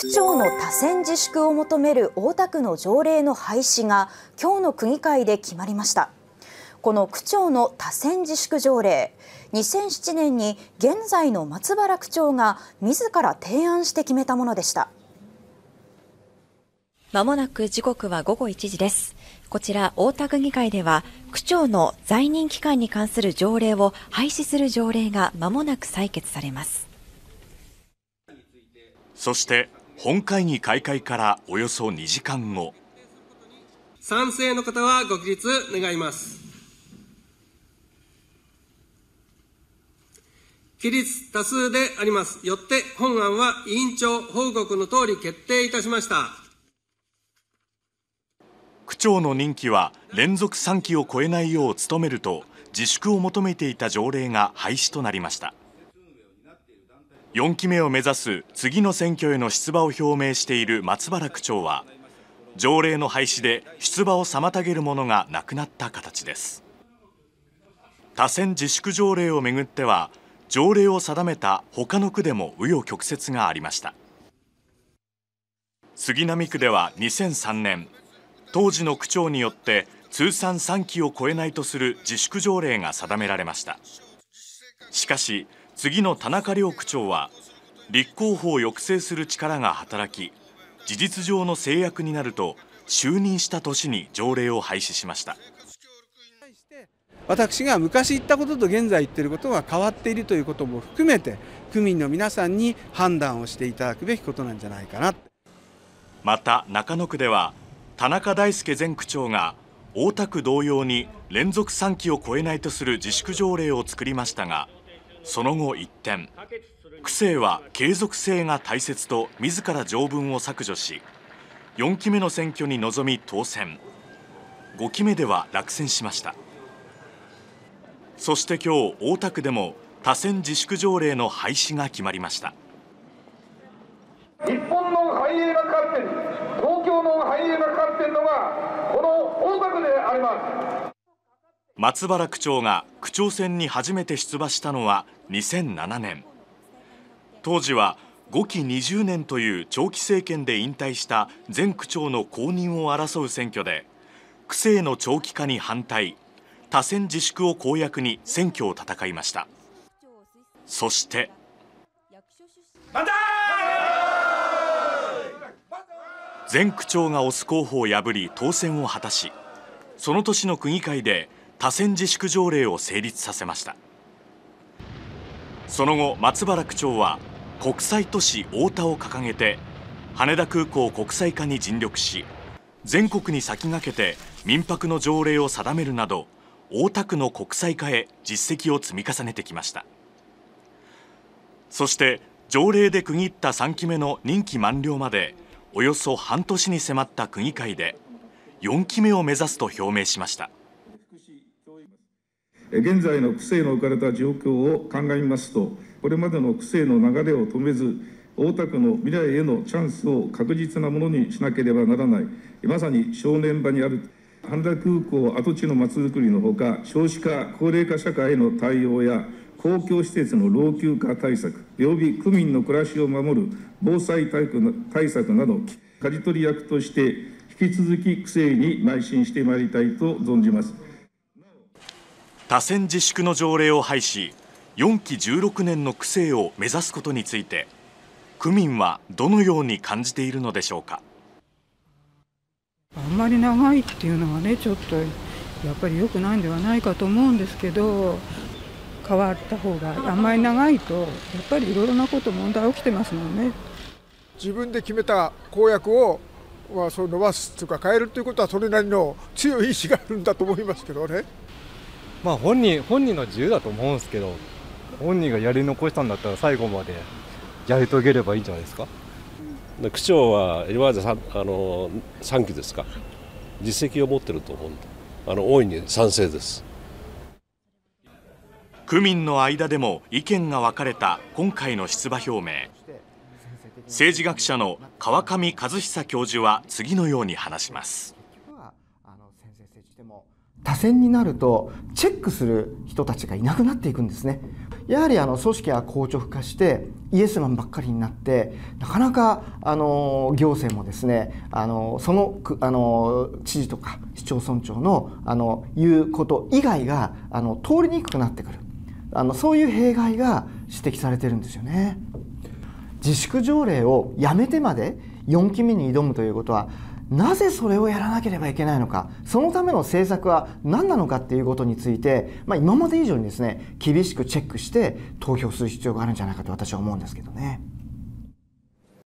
区長の多選自粛を求める大田区の条例の廃止が今日の区議会で決まりましたこの区長の多選自粛条例2007年に現在の松原区長が自ら提案して決めたものでしたまもなく時刻は午後1時です。こちら大田区議会では区長の在任期間に関する条例を廃止する条例がまもなく採決されます。そして本会議開会からおよそ2時間後。賛成の方はご起立願います。起立多数であります。よって本案は委員長報告の通り決定いたしました。区長の任期は連続3期を超えないよう努めると自粛を求めていた条例が廃止となりました4期目を目指す次の選挙への出馬を表明している松原区長は条例の廃止で出馬を妨げるものがなくなった形です。多選自粛条例をめぐっては条例を定めた他の区でも紆余曲折がありました。杉並区では2003年当時の区長によって通算3期を超えないとする自粛条例が定められました。しかし次の田中良区長は立候補を抑制する力が働き事実上の制約になると就任した年に条例を廃止しました。私が昔言ったことと現在言っていることが変わっているということも含めて区民の皆さんに判断をしていただくべきことなんじゃないかな。また中野区では田中大輔前区長が大田区同様に連続3期を超えないとする自粛条例を作りましたがその後一転区政は継続性が大切と自ら条文を削除し4期目の選挙に臨み当選。5期目では落選しました。そして今日大田区でも多選自粛条例の廃止が決まりました。日本の繁栄がかかって東京の繁栄がかかっているのがこの大田区であります。松原区長が区長選に初めて出馬したのは2007年。当時は5期20年という長期政権で引退した前区長の後任を争う選挙で区政の長期化に反対多選自粛を公約に選挙を戦いました。そして前区長が推す候補を破り当選を果たしその年の区議会で多選自粛条例を成立させました。その後松原区長は国際都市太田を掲げて羽田空港国際化に尽力し全国に先駆けて民泊の条例を定めるなど大田区の国際化へ実績を積み重ねてきました。そして条例で区切った3期目の任期満了までおよそ半年に迫った区議会で4期目を目指すと表明しました。現在の区政の置かれた状況を鑑みますとこれまでの区政の流れを止めず大田区の未来へのチャンスを確実なものにしなければならないまさに正念場にある。羽田空港跡地のまちづくりのほか少子化高齢化社会への対応や公共施設の老朽化対策及び区民の暮らしを守る防災対策など舵取り役として引き続き区政に邁進してまいりたいと存じます。多選自粛の条例を廃し4期16年の区政を目指すことについて区民はどのように感じているのでしょうか？あんまり長いっていうのはねちょっとやっぱり良くないんではないかと思うんですけど変わった方があんまり長いとやっぱりいろいろなこと問題起きてますもんね自分で決めた公約を、まあ、そう伸ばすというか変えるということはそれなりの強い意志があるんだと思いますけどね。まあ本人本人の自由だと思うんですけど本人がやり残したんだったら最後までやり遂げればいいんじゃないですか？区長は今まであの3期ですか？実績を持ってると思うんであの大いに賛成です。区民の間でも意見が分かれた今回の出馬表明。政治学者の川上和久教授は次のように話します多選になるとチェックする人たちがいなくなっていくんですねやはりあの組織が硬直化してイエスマンばっかりになってなかなかあの行政もですねあのそのあの知事とか市町村長のあの言うこと以外があの通りにくくなってくるあのそういう弊害が指摘されてるんですよね。自粛条例をやめてまで4期目に挑むということはなぜそれをやらなければいけないのかそのための政策は何なのかっていうことについて、まあ、今まで以上にですね厳しくチェックして投票する必要があるんじゃないかと私は思うんですけどね。